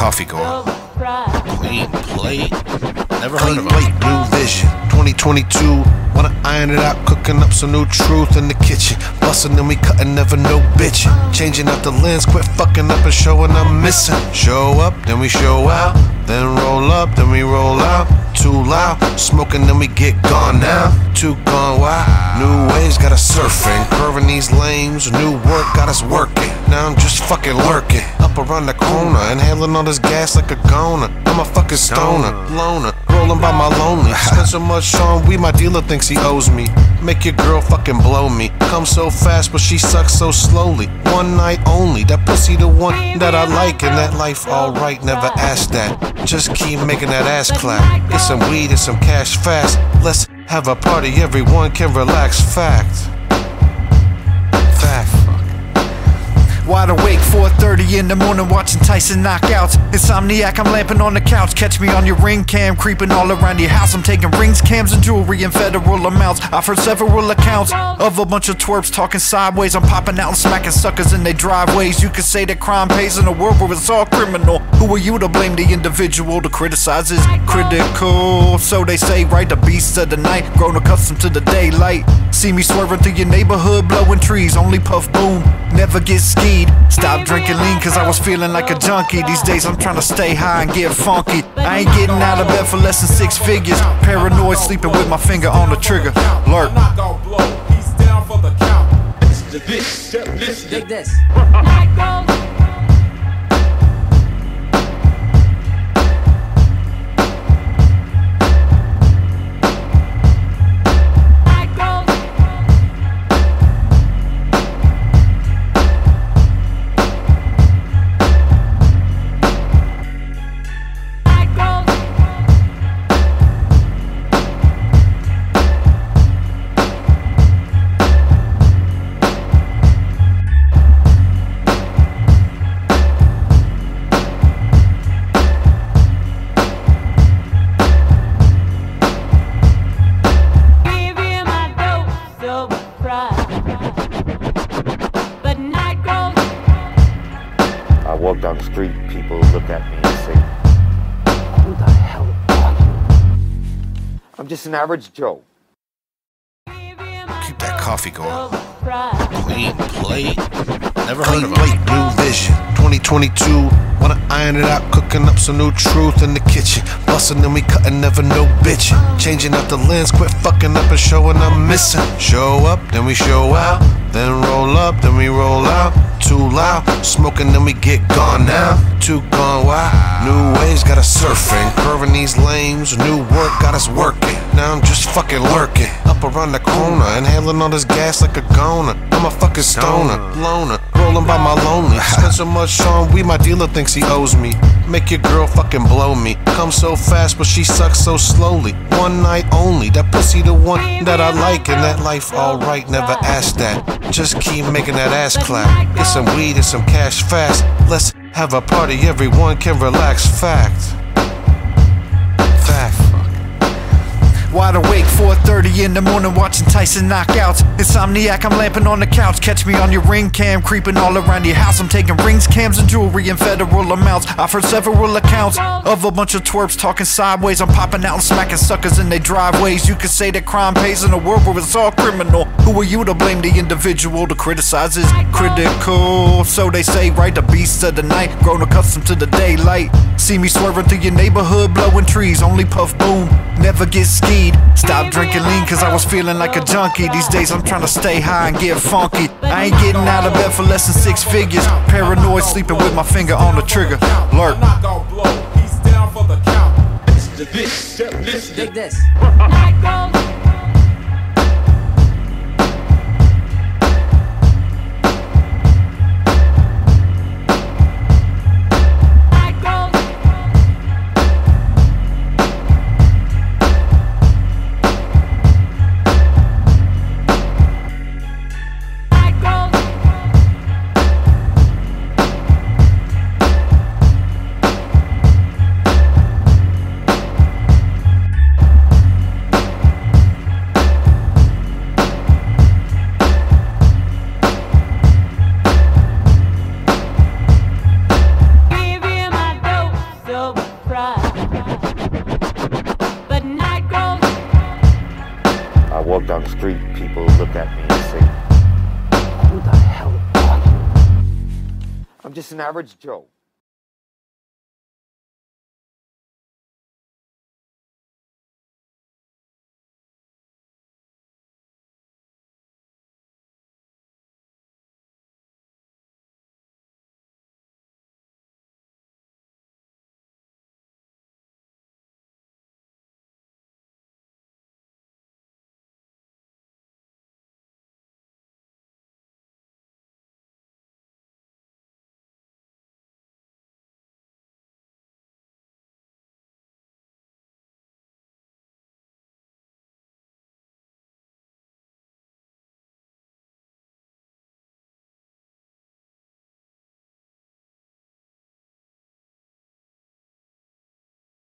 coffee going. Clean plate. Never heard Clean of plate, new vision. 2022. Wanna iron it out, cooking up some new truth in the kitchen. Bustin' and we cutting, never no bitchin'. Changing up the lens, quit fucking up and showing I'm missing. Show up, then we show out. Then roll up, then we roll out. Too loud, smoking, then we get gone now. Too gone, why? New ways got us surfing. Curving these lanes, new work got us working. Now I'm just fucking lurking. Up around the corner, inhaling all this gas like a goner. I'm a fucking stoner, loner. Rolling by my lonely. Spend so much on we my dealer thinks he owes me. Make your girl fucking blow me. Come so fast, but she sucks so slowly. One night only. That pussy the one that I like, and that life alright. Never ask that. Just keep making that ass clap. Get some weed and some cash fast. Let's have a party, everyone can relax. Fact. Fact. Wide awake, 4:30 in the morning, watching Tyson knockouts. Insomniac, I'm lamping on the couch. Catch me on your ring cam, creeping all around your house. I'm taking rings, cams, and jewelry in federal amounts. I've heard several accounts of a bunch of twerps talking sideways. I'm popping out and smacking suckers in their driveways. You could say that crime pays in a world where it's all criminal. Who are you to blame the individual? To criticize is critical. So they say, right? The beasts of the night, grown accustomed to the daylight. See me swerving through your neighborhood, blowing trees. Only puff boom, never get skied. Stop drinking lean cause I was feeling like a junkie. These days I'm trying to stay high and get funky. I ain't getting out of bed for less than six figures. Paranoid, sleeping with my finger on the trigger. Lurk. Knockout blow. He's down for the count. This, this, Dig this. walk down the street, people look at me and say, Who the hell are you? I'm just an average Joe. Keep that coffee going. Clean plate. Never heard of him. new vision. 2022. Wanna iron it out, cooking up some new truth in the kitchen. Bustin' and we cutting, never no bitchin'. Changing up the lens, quit fucking up and showing I'm missing. Show up, then we show out. Then roll up, then we roll out. Too loud, smoking, then we get gone now. Too gone, why? New ways got us surfing. Curving these lanes, new work got us working. Now I'm just fucking lurking. Up around the corner, inhaling all this gas like a goner. I'm a fucking stoner, loner. Rolling by my lonely. Spend so much on weed, my dealer thinks he owes me. Make your girl fucking blow me. Come so fast, but she sucks so slowly. One night only. That pussy the one that I like, and that life alright. Never ask that. Just keep making that ass clap. Get some weed and some cash fast. Let's have a party, everyone can relax. Fact. Fact. Wide awake, 4:30 in the morning, watching Tyson knockouts. Insomniac, I'm lamping on the couch. Catch me on your ring cam, creeping all around your house. I'm taking rings, cams, and jewelry in federal amounts. I've heard several accounts of a bunch of twerps talking sideways. I'm popping out and smacking suckers in their driveways. You could say that crime pays in a world where it's all criminal. Who are you to blame the individual? To criticize is critical. So they say, right? The beasts of the night, grown accustomed to the daylight. See me swerving through your neighborhood, blowing trees. Only puff boom, never get skied. Stop drinking lean cause I was feeling like a junkie. These days I'm trying to stay high and get funky. I ain't getting out of bed for less than six figures. Paranoid, sleeping with my finger on the trigger. Lurk. knockout blow. down the street, people look at me and say, Who the hell are you? I'm just an average Joe.